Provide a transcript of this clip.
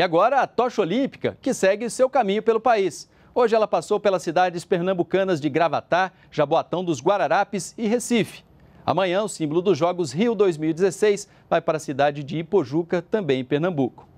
E agora a tocha olímpica, que segue seu caminho pelo país. Hoje ela passou pelas cidades pernambucanas de Gravatá, Jaboatão dos Guararapes e Recife. Amanhã, o símbolo dos Jogos Rio 2016 vai para a cidade de Ipojuca, também em Pernambuco.